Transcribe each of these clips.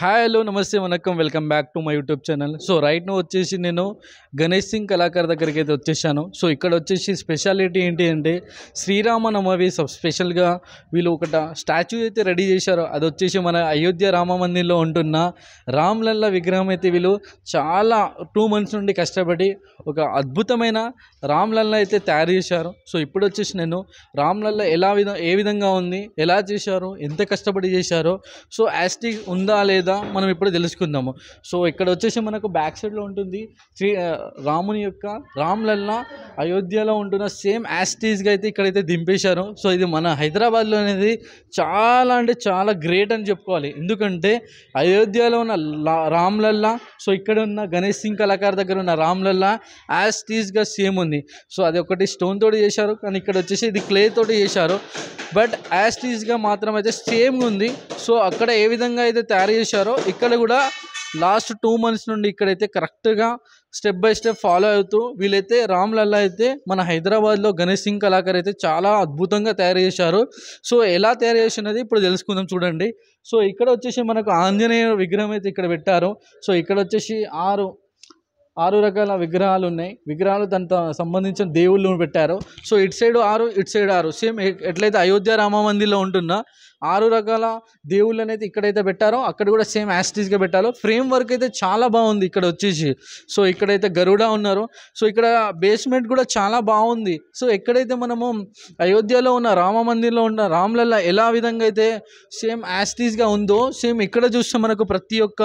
Hi hello namaste vanakkam welcome back to my YouTube channel so right నువ్వు వచ్చేసి నేను గణేష్ సింగ్ కళాకార్ దగ్గరికి అయితే వచ్చేసాను. సో ఇక్కడ వచ్చేసి స్పెషాలిటీ ఏంటి అంటే శ్రీరామ నవమి సబ్ స్పెషల్గా వీళ్ళు ఒకట స్టాచ్యూ అయితే రెడీ చేశారో. అది వచ్చేసి మన అయోధ్య రామ మందిర్లో ఉంటున్న రామ్లల్ల విగ్రహం అయితే వీళ్ళు చాలా టూ మంత్స్ నుండి కష్టపడి ఒక అద్భుతమైన రామ్లల్ల అయితే తయారు చేశారు. సో ఇప్పుడు వచ్చేసి నేను రామ్లల్ల ఎలా విధ ఏ విధంగా ఉంది ఎలా చేశారు ఎంత కష్టపడి చేశారో సో యాస్టిక్ ఉందా లేదా మనం ఇప్పుడు తెలుసుకుందాము. సో ఇక్కడ వచ్చేసి మనకు బ్యాక్ సైడ్లో ఉంటుంది. శ్రీ రాముని యొక్క రామ్లల్ల అయోధ్యలో ఉంటున్న సేమ్ యాస్టీస్గా అయితే ఇక్కడైతే దింపేశారు. సో ఇది మన హైదరాబాద్లో అనేది చాలా అంటే చాలా గ్రేట్ అని చెప్పుకోవాలి. ఎందుకంటే అయోధ్యలో ఉన్న లా- రామ్లల్లా సో ఇక్కడ ఉన్న గణేష్ సింగ్ కళాకార్ దగ్గర ఉన్న రామ్లల్లా యాస్టీస్గా సేమ్ ఉంది. సో అది ఒకటి స్టోన్ తోటి చేశారు. కానీ ఇక్కడ వచ్చేసి ఇది క్లే తోటి చేశారు. బట్ యాస్టీస్గా మాత్రం అయితే సేమ్ ఉంది. సో అక్కడ ఏ విధంగా అయితే తయారు చేశారు ఇక్కడ కూడా లాస్ట్ టూ మంత్స్ నుండి ఇక్కడైతే కరెక్ట్గా స్టెప్ బై స్టెప్ ఫాలో అవుతూ వీళ్ళైతే రామ్లల్లా అయితే మన హైదరాబాద్లో గణేష్ సింగ్ కళాకార్ అయితే చాలా అద్భుతంగా తయారు చేశారు. సో ఎలా తయారు చేసినది ఇప్పుడు తెలుసుకుందాం చూడండి. సో ఇక్కడ వచ్చేసి మనకు ఆంజనేయ విగ్రహం అయితే ఇక్కడ పెట్టారు. సో ఇక్కడ వచ్చేసి ఆరు ఆరు రకాల విగ్రహాలు ఉన్నాయి. విగ్రహాలు దానికి సంబంధించిన దేవుళ్ళు పెట్టారు. సో ఇటు సైడ్ ఆరు ఇటు సైడ్ ఆరు. సేమ్ ఎట్లయితే అయోధ్య రామ మందిర్లో ఉంటున్నా ఆరు రకాల దేవుళ్ళు అనేది ఇక్కడైతే పెట్టారో అక్కడ కూడా సేమ్ యాస్టీస్గా పెట్టారో. ఫ్రేమ్ వర్క్ అయితే చాలా బాగుంది ఇక్కడ వచ్చేసి. సో ఇక్కడైతే గరుడ ఉన్నారు. సో ఇక్కడ బేస్మెంట్ కూడా చాలా బాగుంది. సో ఎక్కడైతే మనము అయోధ్యలో ఉన్న రామ మందిర్లో ఉన్న రామ్లల్ల ఎలా విధంగా అయితే సేమ్ యాస్టీస్గా ఉందో సేమ్ ఇక్కడ చూస్తే మనకు ప్రతి ఒక్క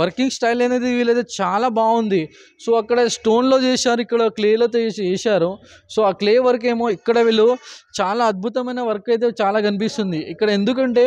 వర్కింగ్ స్టైల్ అనేది వీళ్ళైతే చాలా బాగుంది. సో అక్కడ స్టోన్లో చేశారు ఇక్కడ క్లేలో చేసి చేశారు. సో ఆ క్లే వర్క్ ఏమో ఇక్కడ వీళ్ళు చాలా అద్భుతమైన వర్క్ అయితే చాలా కనిపిస్తుంది. ఇక్కడ ఎందుకంటే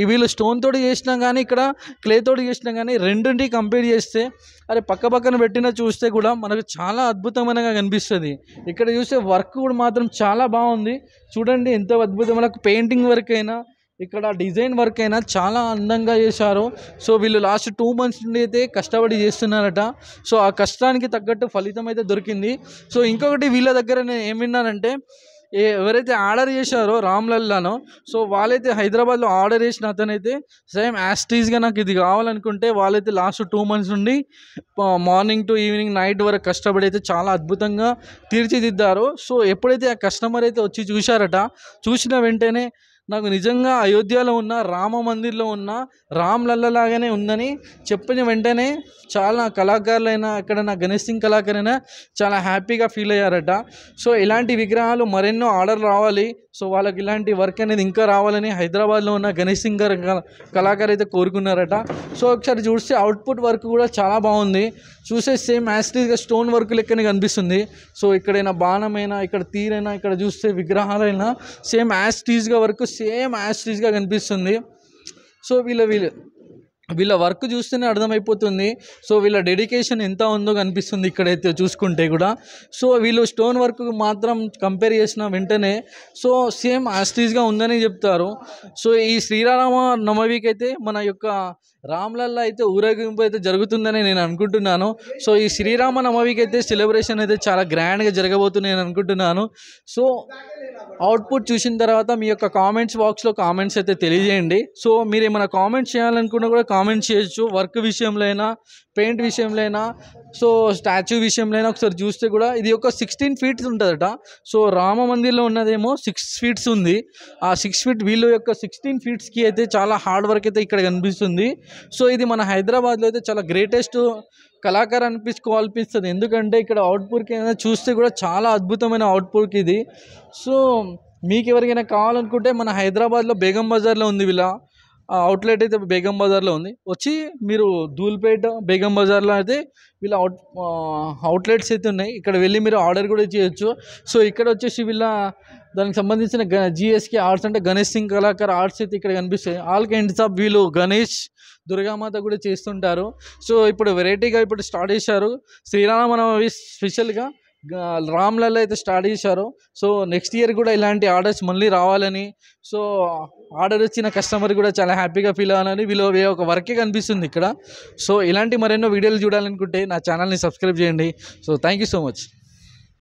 ఈ వీళ్ళు స్టోన్ తోటి చేసినా కానీ ఇక్కడ క్లే తోటి చేసినా కానీ రెండింటి కంపేర్ చేస్తే అరే పక్క పక్కన పెట్టిన చూస్తే కూడా మనకు చాలా అద్భుతమైనగా కనిపిస్తుంది. ఇక్కడ చూస్తే వర్క్ కూడా మాత్రం చాలా బాగుంది. చూడండి ఎంత అద్భుతమైన పెయింటింగ్ వర్క్ అయినా ఇక్కడ డిజైన్ వర్క్ అయినా చాలా అందంగా చేశారు. సో వీళ్ళు లాస్ట్ టూ మంత్స్ నుండి అయితే కష్టపడి చేస్తున్నారట. సో ఆ కష్టానికి తగ్గట్టు ఫలితం అయితే దొరికింది. సో ఇంకొకటి వీళ్ళ దగ్గర నేను ఏం విన్నానంటే ఎవరైతే ఆర్డర్ చేశారో రామ్లల్లానో సో వాళ్ళైతే హైదరాబాద్లో ఆర్డర్ చేసిన అతనైతే సేమ్ యాస్టీజ్గా నాకు ఇది కావాలనుకుంటే వాళ్ళైతే లాస్ట్ టూ మంత్స్ నుండి మార్నింగ్ టు ఈవినింగ్ నైట్ వరకు కష్టపడి అయితే చాలా అద్భుతంగా తీర్చిదిద్దారు. సో ఎప్పుడైతే ఆ కస్టమర్ అయితే వచ్చి చూశారట చూసిన వెంటనే నాకు నిజంగా అయోధ్యలో ఉన్న రామ మందిర్లో ఉన్న రామ్లల్లలాగానే ఉందని చెప్పిన వెంటనే చాలా కళాకారులైనా అక్కడ నా గణేష్ సింగ్ కళాకారైనా చాలా హ్యాపీగా ఫీల్ అయ్యారట. సో ఇలాంటి విగ్రహాలు మరెన్నో ఆర్డర్ రావాలి. సో వాళ్ళకి ఇలాంటి వర్క్ అనేది ఇంకా రావాలని హైదరాబాద్లో ఉన్న గణేష్ సింగ్ గారు కళాకారు అయితే కోరుకున్నారట. సో ఒకసారి చూస్తే అవుట్పుట్ వర్క్ కూడా చాలా బాగుంది. చూసే సేమ్ యాస్టీస్గా స్టోన్ వర్క్ లెక్కనే కనిపిస్తుంది. సో ఇక్కడైనా బాణమైనా ఇక్కడ తీరైనా ఇక్కడ చూస్తే విగ్రహాలైనా సేమ్ యాస్టీస్గా వర్క్ సేమ్ యాస్టీస్గా కనిపిస్తుంది. సో వీళ్ళ వీళ్ళు. వీళ్ళ వర్క్ చూస్తేనే అర్థమైపోతుంది. సో వీళ్ళ డెడికేషన్ ఎంత ఉందో కనిపిస్తుంది ఇక్కడైతే చూసుకుంటే కూడా. సో వీళ్ళు స్టోన్ వర్క్ మాత్రం కంపేర్ చేసిన వెంటనే సో సేమ్ ఆస్టీజ్గా ఉందని చెప్తారు. సో ఈ శ్రీరామ నవమికి అయితే మన యొక్క రామ్లల్ల అయితే ఊరేగింపు అయితే జరుగుతుందని నేను అనుకుంటున్నాను. సో ఈ శ్రీరామ నవమికి అయితే సెలబ్రేషన్ అయితే చాలా గ్రాండ్గా జరగబోతుంది నేను అనుకుంటున్నాను. సో అవుట్పుట్ చూసిన తర్వాత మీ యొక్క కామెంట్స్ బాక్స్లో కామెంట్స్ అయితే తెలియజేయండి. సో మీరు ఏమైనా కామెంట్స్ చేయాలనుకున్నా కూడా కామెంట్ చేయొచ్చు. వర్క్ విషయంలో అయినా పెయింట్ విషయంలో అయినా సో స్టాచ్యూ విషయంలో అయినా ఒకసారి చూస్తే కూడా ఇది ఒక సిక్స్టీన్ ఫీట్స్ ఉంటుందట. సో రామ మందిర్లో ఉన్నదేమో సిక్స్ ఫీట్స్ ఉంది. ఆ సిక్స్ ఫీట్ వీళ్ళు యొక్క సిక్స్టీన్ ఫీట్స్కి అయితే చాలా హార్డ్ వర్క్ అయితే ఇక్కడ కనిపిస్తుంది. సో ఇది మన హైదరాబాద్లో అయితే చాలా గ్రేటెస్ట్ కళాకారు అనిపించుకోవాలనిపిస్తుంది. ఎందుకంటే ఇక్కడ అవుట్పుట్కి ఏదైనా చూస్తే కూడా చాలా అద్భుతమైన అవుట్పుట్కి ఇది. సో మీకు ఎవరికైనా కావాలనుకుంటే మన హైదరాబాద్లో బేగం బజార్లో ఉంది ఆ అవుట్లెట్ అయితే బేగం బజార్లో ఉంది. వచ్చి మీరు ధూల్పేట బేగం బజార్లో అయితే వీళ్ళ అవుట్ అవుట్లెట్స్ అయితే ఉన్నాయి. ఇక్కడ వెళ్ళి మీరు ఆర్డర్ కూడా చేయొచ్చు. సో ఇక్కడ వచ్చేసి వీళ్ళ దానికి సంబంధించిన గ జిఎస్కే ఆర్ట్స్ అంటే గణేష్ సింగ్ కళాకార్ ఆర్ట్స్ అయితే ఇక్కడ కనిపిస్తాయి. ఆల్ కైండ్స్ ఆఫ్ వీళ్ళు గణేష్ దుర్గామాత కూడా చేస్తుంటారు. సో ఇప్పుడు వెరైటీగా ఇప్పుడు స్టార్ట్ చేశారు. శ్రీరామనవమి స్పెషల్గా రామ్లలో అయితే స్టార్ట్ చేశారు. సో నెక్స్ట్ ఇయర్ కూడా ఇలాంటి ఆర్డర్స్ మళ్ళీ రావాలని. సో ఆర్డర్ వచ్చిన కస్టమర్ కూడా చాలా హ్యాపీగా ఫీల్ అవ్వాలని వీళ్ళు ఒక వర్కే కనిపిస్తుంది ఇక్కడ. సో ఇలాంటి మరెన్నో వీడియోలు చూడాలనుకుంటే నా ఛానల్ని సబ్స్క్రైబ్ చేయండి. So thank you so much.